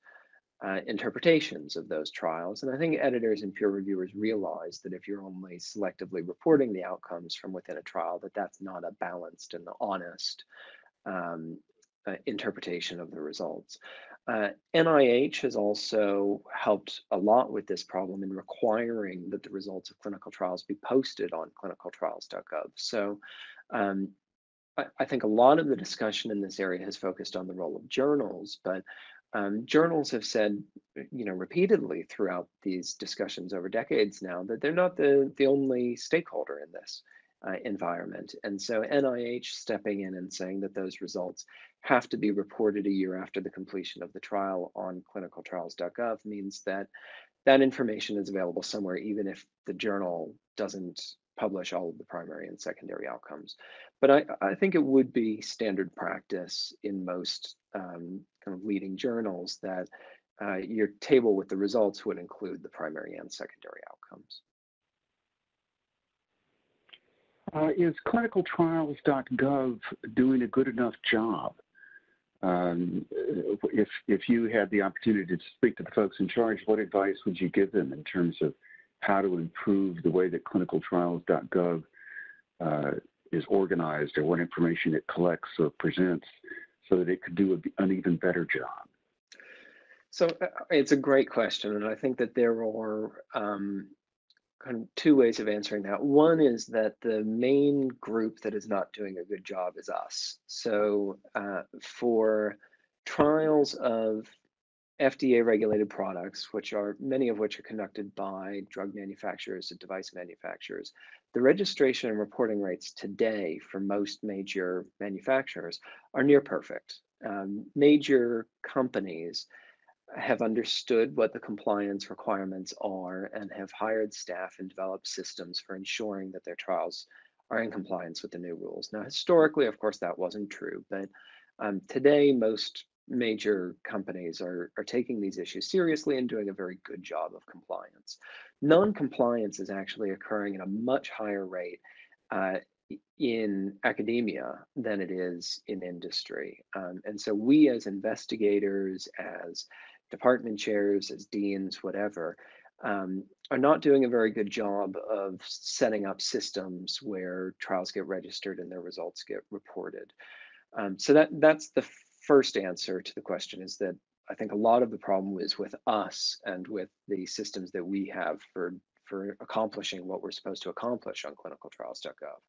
uh, interpretations of those trials. And I think editors and peer reviewers realize that if you're only selectively reporting the outcomes from within a trial, that that's not a balanced and honest um, uh, interpretation of the results. Uh, NIH has also helped a lot with this problem in requiring that the results of clinical trials be posted on clinicaltrials.gov. So um, I, I, think a lot of the discussion in this area has focused on the role of journals, but um, journals have said, you know, repeatedly throughout these discussions over decades now that they're not the, the only stakeholder in this uh, environment. And so NIH stepping in and saying that those results have to be reported a year after the completion of the trial on clinicaltrials.gov means that that information is available somewhere, even if the journal doesn't publish all of the primary and secondary outcomes. But I, I think it would be standard practice in most um, kind of leading journals that uh, your table with the results would include the primary and secondary outcomes. Uh, is clinicaltrials.gov doing a good enough job? Um, if if you had the opportunity to speak to the folks in charge, what advice would you give them in terms of how to improve the way that clinicaltrials.gov uh, is organized or what information it collects or presents so that it could do an even better job? So uh, it's a great question, and I think that there are um, kind of two ways of answering that. One is that the main group that is not doing a good job is us. So uh, for trials of FDA regulated products, which are many of which are conducted by drug manufacturers and device manufacturers, the registration and reporting rates today for most major manufacturers are near perfect. Um, major companies have understood what the compliance requirements are and have hired staff and developed systems for ensuring that their trials are in compliance with the new rules. Now, historically, of course, that wasn't true, but um, today most major companies are, are taking these issues seriously and doing a very good job of compliance. Non-compliance is actually occurring at a much higher rate uh, in academia than it is in industry. Um, and so we as investigators, as department chairs, as deans, whatever, um, are not doing a very good job of setting up systems where trials get registered and their results get reported. Um, so that that's the first answer to the question is that I think a lot of the problem is with us and with the systems that we have for for accomplishing what we're supposed to accomplish on clinicaltrials.gov.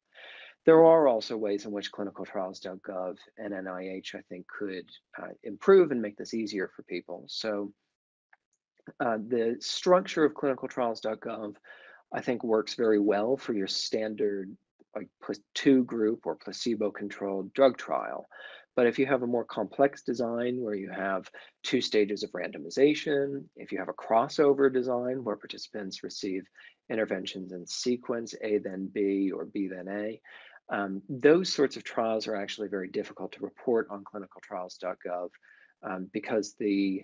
There are also ways in which clinicaltrials.gov and NIH, I think, could uh, improve and make this easier for people. So uh, the structure of clinicaltrials.gov, I think, works very well for your standard like two group or placebo controlled drug trial. But if you have a more complex design where you have two stages of randomization, if you have a crossover design where participants receive interventions in sequence, A then B or B then A, um, those sorts of trials are actually very difficult to report on clinicaltrials.gov um, because the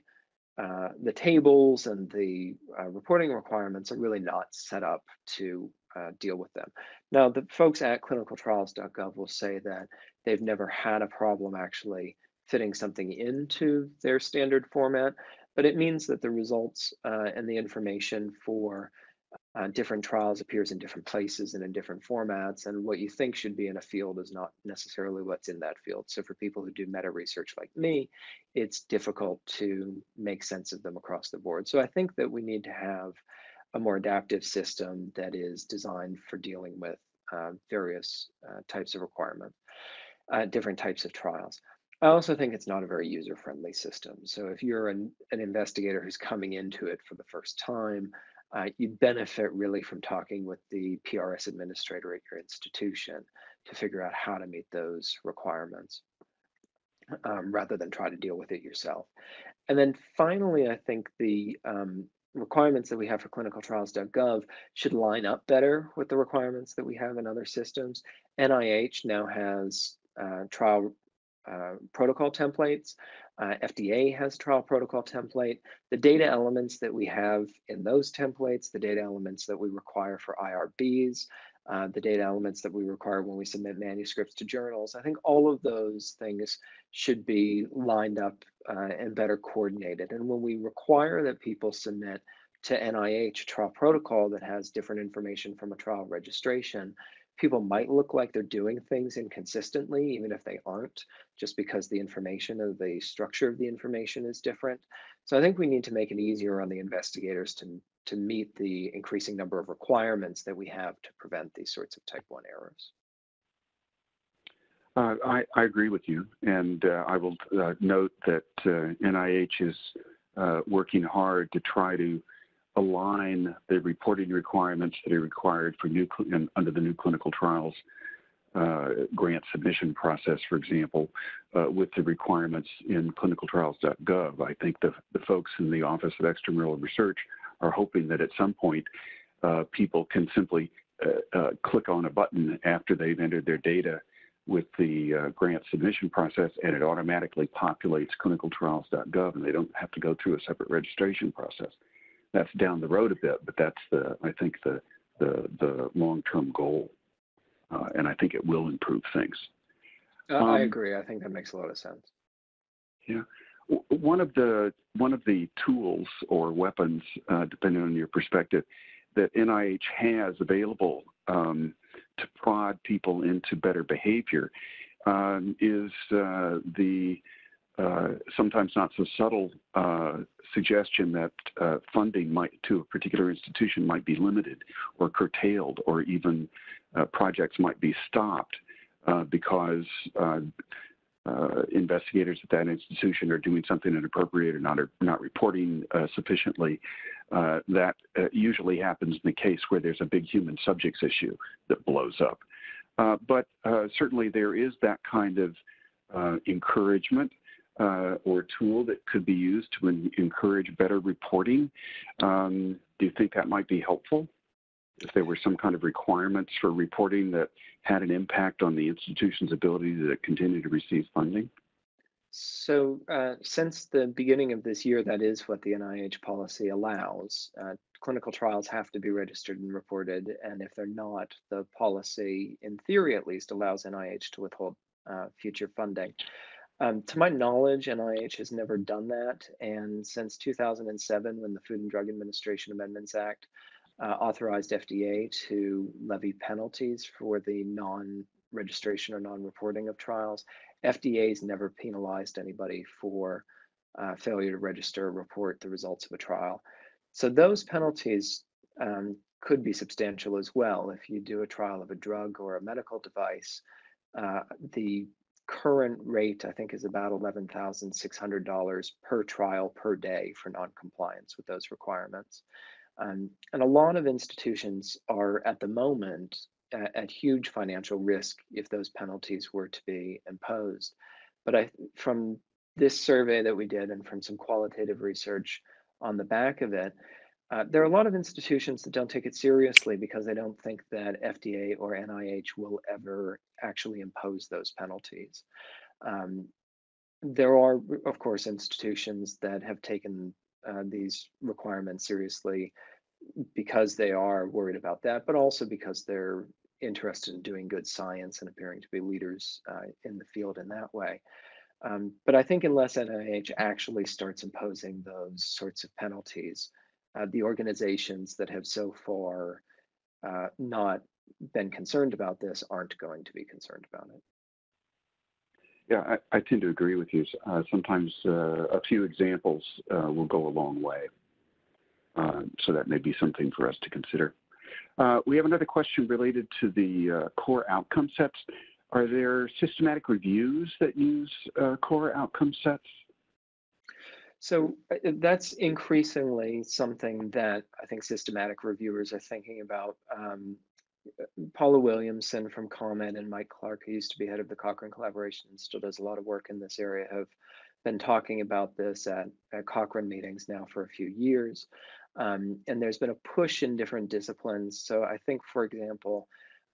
uh, the tables and the uh, reporting requirements are really not set up to uh, deal with them. Now, the folks at clinicaltrials.gov will say that they've never had a problem actually fitting something into their standard format, but it means that the results uh, and the information for uh, different trials appears in different places and in different formats and what you think should be in a field is not necessarily what's in that field. So for people who do meta research like me it's difficult to make sense of them across the board. So i think that we need to have a more adaptive system that is designed for dealing with uh, various uh, types of requirements uh, different types of trials I also think it's not a very user friendly system. So if you're an, an investigator who's coming into it for the first time, uh, you benefit really from talking with the PRS administrator at your institution to figure out how to meet those requirements um, rather than try to deal with it yourself. And then finally, I think the um, requirements that we have for clinicaltrials.gov should line up better with the requirements that we have in other systems. NIH now has trial uh, protocol templates, Uh, FDA has trial protocol template. The data elements that we have in those templates, the data elements that we require for IRBs, uh, the data elements that we require when we submit manuscripts to journals. I think all of those things should be lined up uh, and better coordinated. And when we require that people submit to NIH a trial protocol that has different information from a trial registration, people might look like they're doing things inconsistently, even if they aren't, just because the information or the structure of the information is different. So I think we need to make it easier on the investigators to, to meet the increasing number of requirements that we have to prevent these sorts of type 1 errors. Uh, I, I, agree with you, and uh, I will uh, note that uh, NIH is uh, working hard to try to align the reporting requirements that are required for new under the new clinical trials uh, grant submission process, for example, uh, with the requirements in clinicaltrials.gov. I think the, the folks in the Office of Extramural Research are hoping that at some point uh, people can simply uh, uh, click on a button after they've entered their data with the uh, grant submission process and it automatically populates clinicaltrials.gov and they don't have to go through a separate registration process that's down the road a bit, but that's the I think the the the long term goal, uh, and I think it will improve things. Uh, um, I agree. I think that makes a lot of sense. Yeah, one of the one of the tools or weapons, uh, depending on your perspective, that NIH has available um, to prod people into better behavior um, is uh, the uh, sometimes not so subtle uh, suggestion that uh, funding might to a particular institution might be limited or curtailed or even uh, projects might be stopped uh, because investigators at that institution are doing something inappropriate or not, or not reporting sufficiently. that usually happens in the case where there's a big human subjects issue that blows up. but certainly there is that kind of encouragement or tool that could be used to encourage better reporting? Um, do you think that might be helpful? If there were some kind of requirements for reporting that had an impact on the institution's ability to continue to receive funding? So, uh, since the beginning of this year, that is what the NIH policy allows. Uh, clinical trials have to be registered and reported, and if they're not, the policy, in theory at least, allows NIH to withhold uh, future funding. Um, to my knowledge, NIH has never done that. And since 2007, when the Food and Drug Administration Amendments Act uh, authorized FDA to levy penalties for the non registration or non reporting of trials, FDA has never penalized anybody for uh, failure to register or report the results of a trial. So those penalties um, could be substantial as well. If you do a trial of a drug or a medical device, uh, the current rate, I think, is about $11,600 per trial per day for noncompliance with those requirements. Um, and a lot of institutions are at the moment at, at, huge financial risk if those penalties were to be imposed. But I, from this survey that we did and from some qualitative research on the back of it, uh, there are a lot of institutions that don't take it seriously because they don't think that FDA or NIH will ever actually impose those penalties. Um, there are, of course, institutions that have taken uh, these requirements seriously because they are worried about that, but also because they're interested in doing good science and appearing to be leaders uh, in the field in that way. Um, but I think unless NIH actually starts imposing those sorts of penalties, uh, the organizations that have so far uh, not been concerned about this aren't going to be concerned about it. Yeah, I, I tend to agree with you. Uh, sometimes uh, a few examples uh, will go a long way. Uh, so that may be something for us to consider. we have another question related to the core outcome sets. Are there systematic reviews that use core outcome sets? So uh, that's increasingly something that I think systematic reviewers are thinking about. Um, Paula Williamson from COMET and Mike Clarke, who used to be head of the Cochrane Collaboration and still does a lot of work in this area, have been talking about this at, at Cochrane meetings now for a few years. Um, and there's been a push in different disciplines. So I think, for example,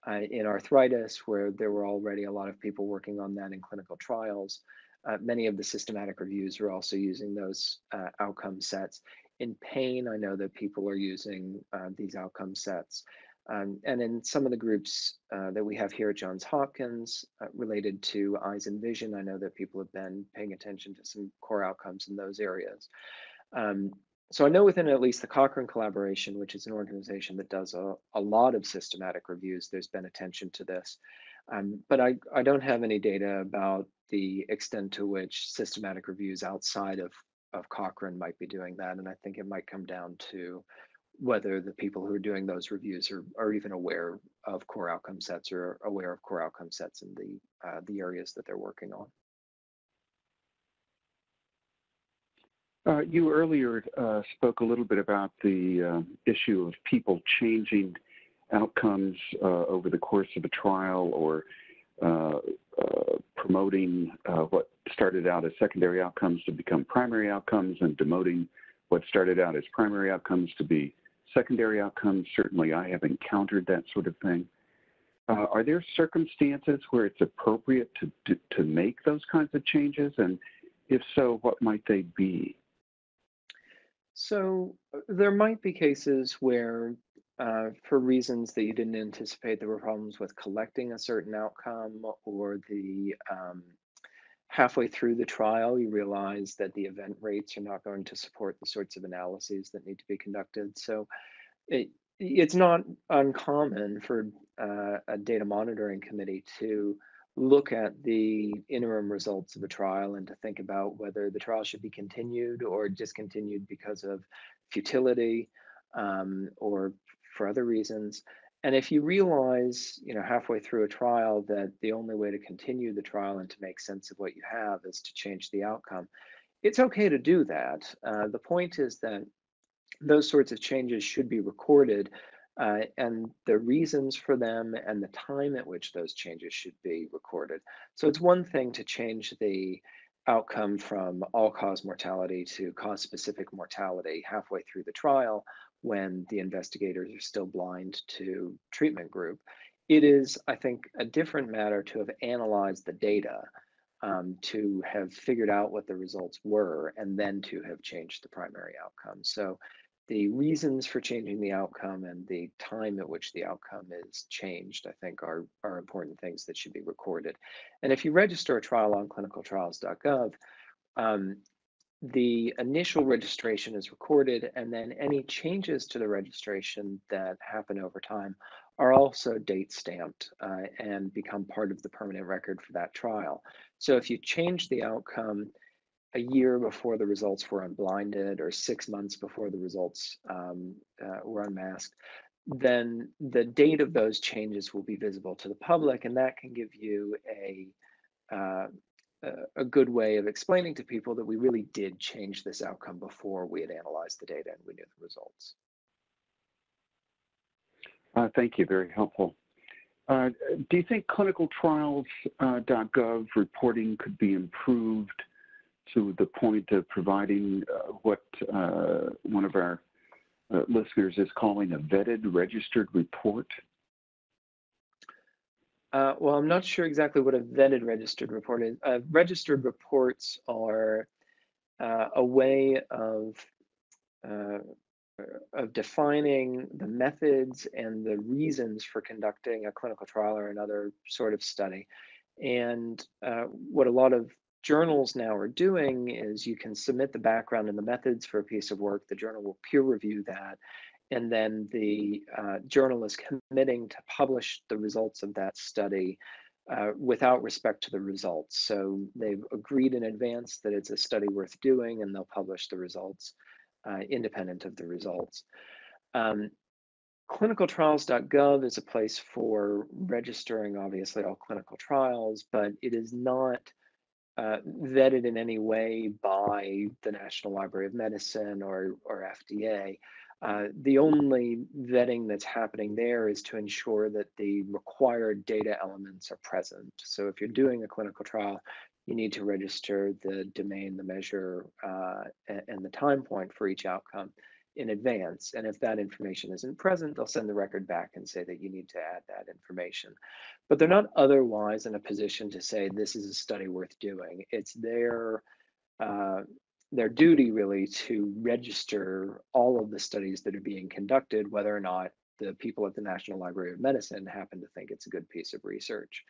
uh, in arthritis, where there were already a lot of people working on that in clinical trials. Uh, many of the systematic reviews are also using those uh, outcome sets. In pain, I know that people are using uh, these outcome sets. Um, and in some of the groups uh, that we have here at Johns Hopkins uh, related to eyes and vision, I know that people have been paying attention to some core outcomes in those areas. Um, so I know within at least the Cochrane collaboration, which is an organization that does a, a lot of systematic reviews, there's been attention to this. Um, but I, I don't have any data about the extent to which systematic reviews outside of, of Cochrane might be doing that. And I think it might come down to whether the people who are doing those reviews are, are even aware of core outcome sets or aware of core outcome sets in the, uh, the areas that they're working on. Uh, you earlier uh, spoke a little bit about the uh, issue of people changing outcomes uh, over the course of a trial or uh, uh, promoting what started out as secondary outcomes to become primary outcomes and demoting what started out as primary outcomes to be secondary outcomes. Certainly, I have encountered that sort of thing. are there circumstances where it's appropriate to, to, to make those kinds of changes? And if so, what might they be? So uh, there might be cases where, uh, for reasons that you didn't anticipate, there were problems with collecting a certain outcome, or the um, halfway through the trial, you realize that the event rates are not going to support the sorts of analyses that need to be conducted. So it, it's not uncommon for uh, a data monitoring committee to look at the interim results of a trial and to think about whether the trial should be continued or discontinued because of futility um, or for other reasons. And if you realize, you know, halfway through a trial that the only way to continue the trial and to make sense of what you have is to change the outcome, it's okay to do that. Uh, the point is that those sorts of changes should be recorded uh, and the reasons for them and the time at which those changes should be recorded. So it's one thing to change the outcome from all-cause mortality to cause-specific mortality halfway through the trial when the investigators are still blind to treatment group. It is, I think, a different matter to have analyzed the data, um, to have figured out what the results were, and then to have changed the primary outcome. So the reasons for changing the outcome and the time at which the outcome is changed, I think, are, are important things that should be recorded. And if you register a trial on clinicaltrials.gov, um, the initial registration is recorded, and then any changes to the registration that happen over time are also date stamped uh, and become part of the permanent record for that trial. So if you change the outcome a year before the results were unblinded or six months before the results um, uh, were unmasked, then the date of those changes will be visible to the public, and that can give you a uh, a good way of explaining to people that we really did change this outcome before we had analyzed the data and we knew the results. Uh, thank you, very helpful. Uh, do you think clinicaltrials.gov reporting could be improved to the point of providing uh, what uh, one of our uh, listeners is calling a vetted registered report? Uh, well, I'm not sure exactly what a vetted registered report is. Uh, registered reports are uh, a way of of defining the methods and the reasons for conducting a clinical trial or another sort of study. And what a lot of journals now are doing is you can submit the background and the methods for a piece of work. The journal will peer review that. And then the uh, journal is committing to publish the results of that study uh, without respect to the results. So they've agreed in advance that it's a study worth doing and they'll publish the results uh, independent of the results. Um, clinicaltrials.gov is a place for registering, obviously, all clinical trials, but it is not uh, vetted in any way by the National Library of Medicine or, or FDA. Uh, the only vetting that's happening there is to ensure that the required data elements are present. So if you're doing a clinical trial, you need to register the domain, the measure, uh, and, the time point for each outcome. in advance. And if that information isn't present, they'll send the record back and say that you need to add that information. But they're not otherwise in a position to say this is a study worth doing. It's their uh, their duty really to register all of the studies that are being conducted, whether or not the people at the National Library of Medicine happen to think it's a good piece of research.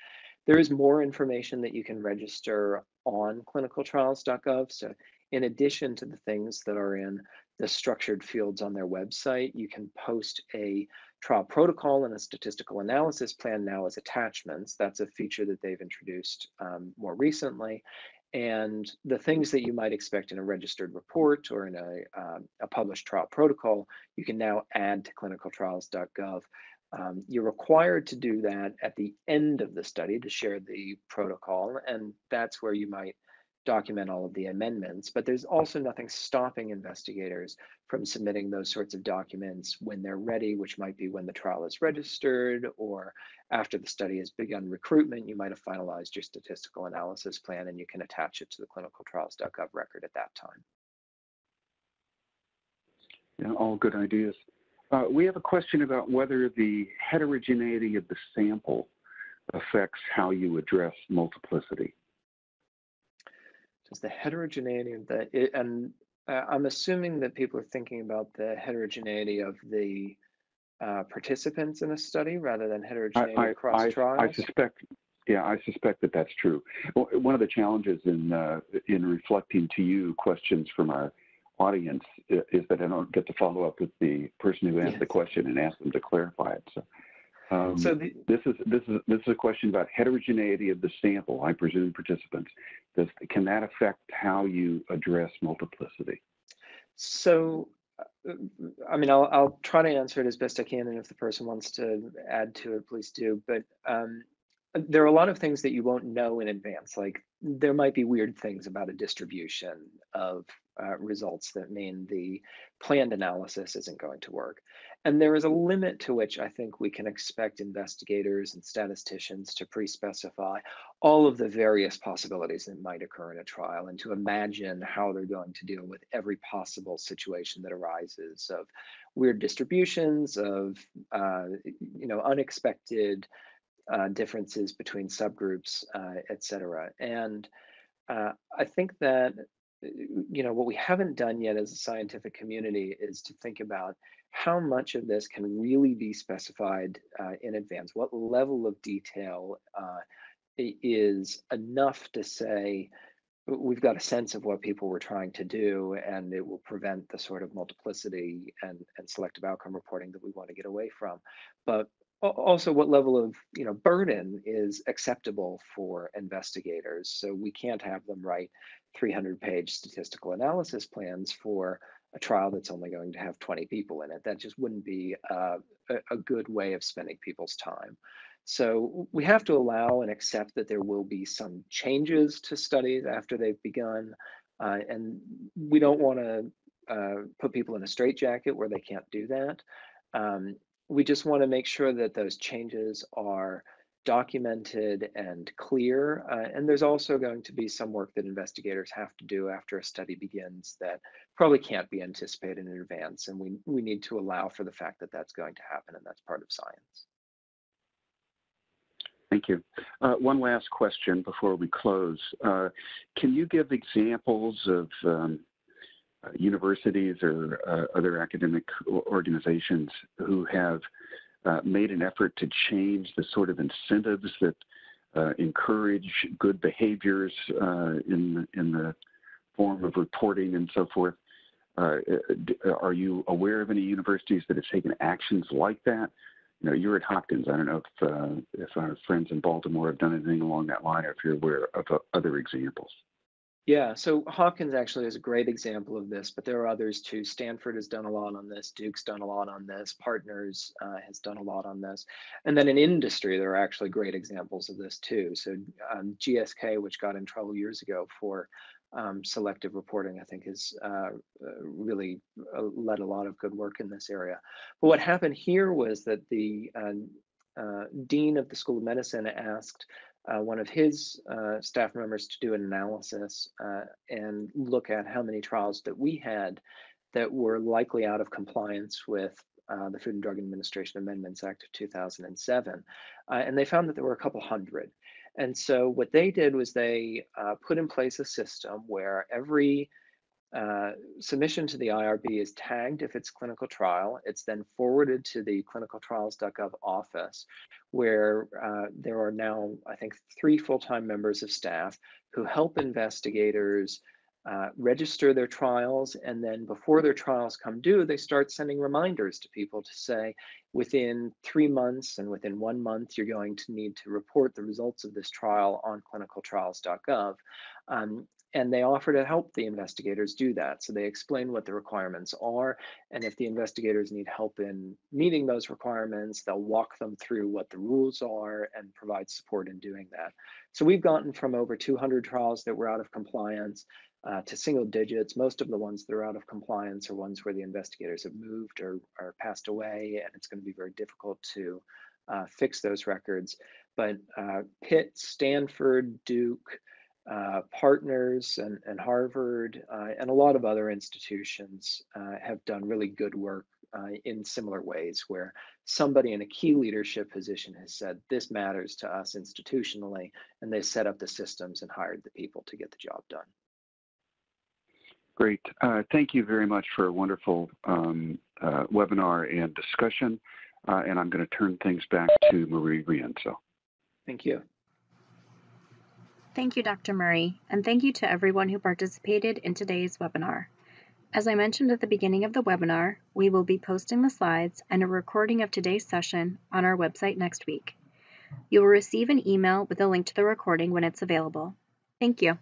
There is more information that you can register on clinicaltrials.gov. So in addition to the things that are in the structured fields on their website, you can post a trial protocol and a statistical analysis plan now as attachments. That's a feature that they've introduced um, more recently. And the things that you might expect in a registered report or in a, uh, a published trial protocol, you can now add to clinicaltrials.gov. Um, you're required to do that at the end of the study to share the protocol, and that's where you might document all of the amendments, but there's also nothing stopping investigators from submitting those sorts of documents when they're ready, which might be when the trial is registered or after the study has begun recruitment, you might have finalized your statistical analysis plan and you can attach it to the clinicaltrials.gov record at that time. Yeah, all good ideas. Uh, we have a question about whether the heterogeneity of the sample affects how you address multiplicity is the heterogeneity of the, it, and uh, I'm assuming that people are thinking about the heterogeneity of the uh, participants in a study rather than heterogeneity I, across I, trials? I suspect, yeah, I suspect that that's true. One of the challenges in uh, in reflecting to you questions from our audience is that I don't get to follow up with the person who asked yes. the question and ask them to clarify it. So um, so the, this is this is this is a question about heterogeneity of the sample. I presume participants. Does can that affect how you address multiplicity? So, uh, I mean, I'll I'll try to answer it as best I can, and if the person wants to add to it, please do. But um, there are a lot of things that you won't know in advance. Like there might be weird things about a distribution of uh, results that mean the planned analysis isn't going to work. And there is a limit to which I think we can expect investigators and statisticians to pre-specify all of the various possibilities that might occur in a trial and to imagine how they're going to deal with every possible situation that arises of weird distributions, of uh, you know unexpected uh, differences between subgroups, uh, et cetera. And uh, I think that you know what we haven't done yet as a scientific community is to think about how much of this can really be specified uh, in advance. What level of detail uh, is enough to say we've got a sense of what people were trying to do and it will prevent the sort of multiplicity and, and selective outcome reporting that we want to get away from. But also what level of you know burden is acceptable for investigators so we can't have them write 300 page statistical analysis plans for a trial that's only going to have 20 people in it. That just wouldn't be uh, a, a good way of spending people's time. So we have to allow and accept that there will be some changes to studies after they've begun. Uh, and we don't want to uh, put people in a straitjacket where they can't do that. Um, we just want to make sure that those changes are documented and clear. Uh, and there's also going to be some work that investigators have to do after a study begins that probably can't be anticipated in advance. And we, we need to allow for the fact that that's going to happen and that's part of science. Thank you. Uh, one last question before we close. Uh, can you give examples of um, universities or uh, other academic organizations who have uh, made an effort to change the sort of incentives that uh, encourage good behaviors uh, in in the form of reporting and so forth. Uh, uh, are you aware of any universities that have taken actions like that? You know, you're at Hopkins. I don't know if if our friends in Baltimore have done anything along that line, or if you're aware of other examples. Yeah, so Hopkins actually is a great example of this, but there are others too. Stanford has done a lot on this, Duke's done a lot on this, Partners uh, has done a lot on this. And then in industry, there are actually great examples of this too. So um, GSK, which got in trouble years ago for um, selective reporting, I think has uh, really uh, led a lot of good work in this area. But what happened here was that the uh, uh, dean of the School of Medicine asked uh, one of his uh, staff members to do an analysis uh, and look at how many trials that we had that were likely out of compliance with uh, the Food and Drug Administration Amendments Act of 2007. Uh, and they found that there were a couple hundred. And so what they did was they uh, put in place a system where every uh, submission to the IRB is tagged if it's clinical trial. It's then forwarded to the clinicaltrials.gov office, where uh, there are now, I think, three full-time members of staff who help investigators uh, register their trials, and then before their trials come due, they start sending reminders to people to say, within three months and within one month, you're going to need to report the results of this trial on clinicaltrials.gov. Um, and they offer to help the investigators do that. So they explain what the requirements are, and if the investigators need help in meeting those requirements, they'll walk them through what the rules are and provide support in doing that. So we've gotten from over 200 trials that were out of compliance uh, to single digits. Most of the ones that are out of compliance are ones where the investigators have moved or, or passed away, and it's going to be very difficult to uh, fix those records. But uh, Pitt, Stanford, Duke, uh, partners and, and Harvard uh, and a lot of other institutions uh, have done really good work uh, in similar ways where somebody in a key leadership position has said this matters to us institutionally and they set up the systems and hired the people to get the job done. Great. Uh, thank you very much for a wonderful um, uh, webinar and discussion. and I'm going to turn things back to Marie Rienzo. Thank you. Thank you, Dr. Murray, and thank you to everyone who participated in today's webinar. As I mentioned at the beginning of the webinar, we will be posting the slides and a recording of today's session on our website next week. You will receive an email with a link to the recording when it's available. Thank you.